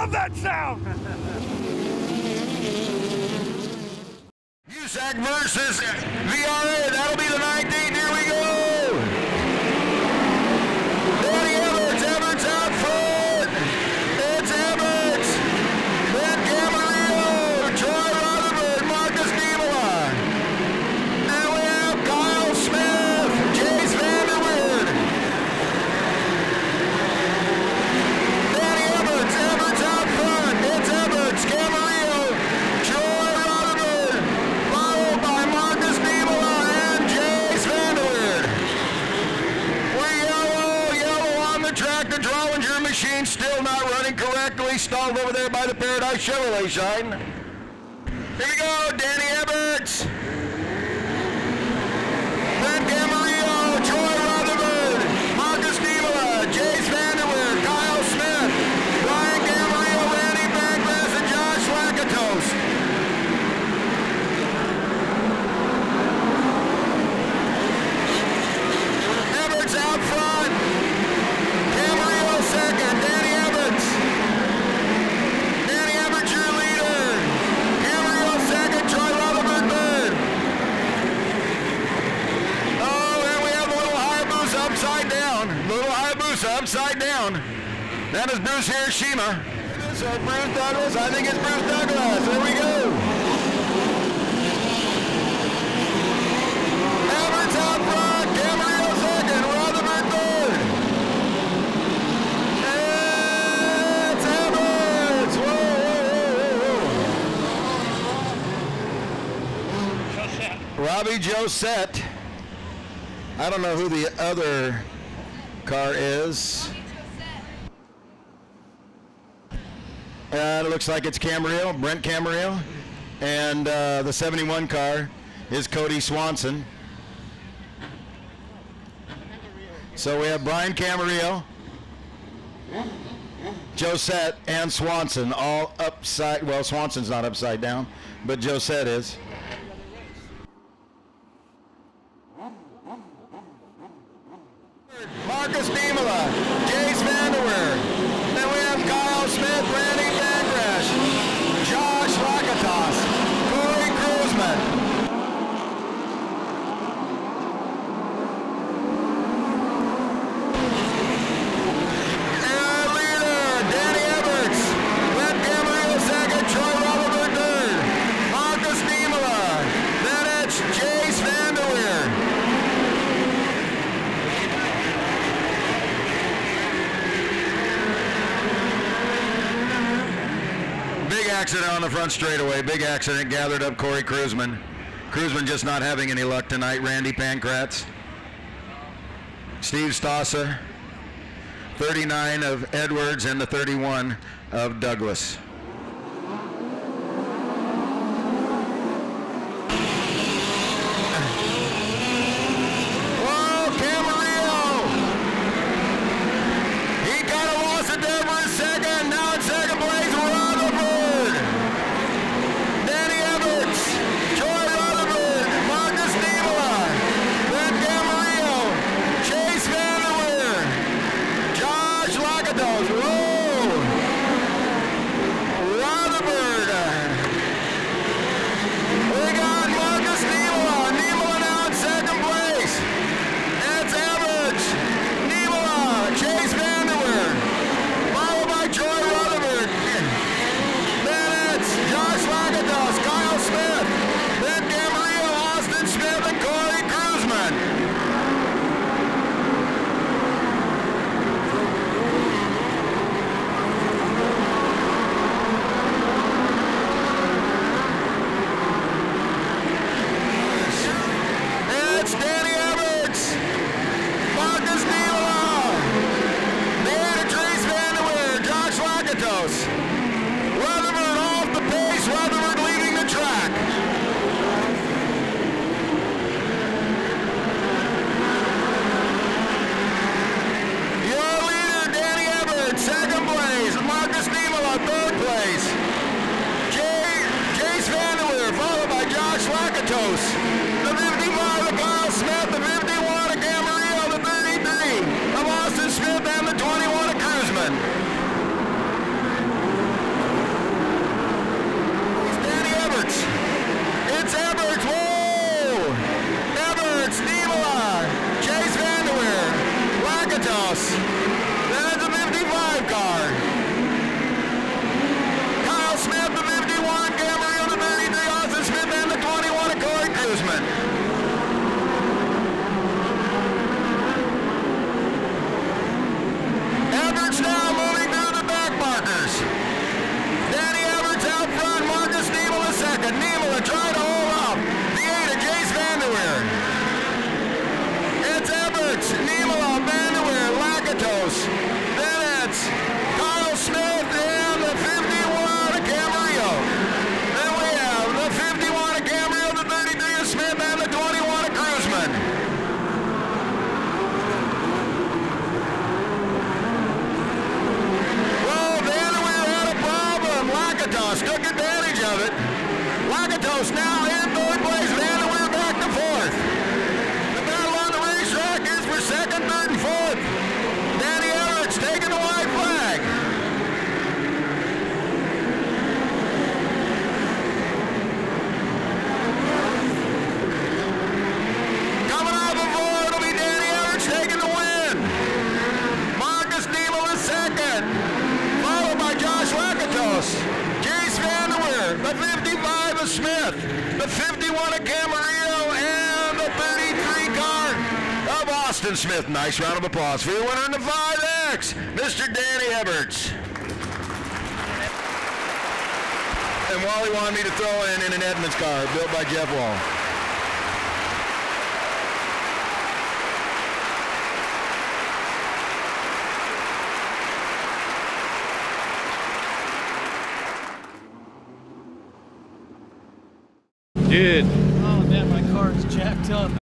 love that sound. Versus VRA. That'll be the 19th. Still not running correctly. Stalled over there by the Paradise Chevrolet sign. Here we go, Danny Everts. Then Camarillo, Troy Rutherford, Marcus Niemola, Chase Vanderweer, Kyle Smith, Ryan Camarillo, Randy Bancroft, and Josh Lakatos. Everts out front. Camarillo second. Danny Everts. Danny Everts your leader. Camarillo second. Troy Rutherford third. Oh, and we have a little Hayabusa upside down. Little Hayabusa upside down. That is Bruce Hiroshima. So Bruce Douglas. I think it's Bruce Douglas. There we go. Everts out front, Camarillo second, Rutherford third. It's. Whoa, whoa, whoa, whoa. Robbie Josette. I don't know who the other car is. Uh, it looks like it's Camarillo, Brent Camarillo. And uh, the 71 car is Cody Swanson. So we have Brian Camarillo, Josette, and Swanson all upside. Well, Swanson's not upside down, but Josette is. Niemola, Jace Vanderweer. Then we have Kyle Smith, Randy Bancroft, Josh Lakatos, Cory Kruseman. And leader, Danny Everts. Brett Camarillo second, Troy Rutherford third. Marcus Niemola. Then it's Jace Vanderweer. Big accident on the front straightaway. Big accident gathered up Cory Kruseman. Kruseman just not having any luck tonight. Randy Pankratz. Steve Stassa. 39 of Edwards and the 31 of Douglas. Lakatos. Rutherford off the pace, Rutherford leaving the track. Your leader, Danny Everett, second place. Marcus Niemola, third place. Lakatos now Jonathan Smith. Nice round of applause for your winner in the 5X, Mr. Danny Everts. And Wally wanted me to throw in, in an Edmonds car built by Jeff Wall. Dude. Oh man, my car is jacked up.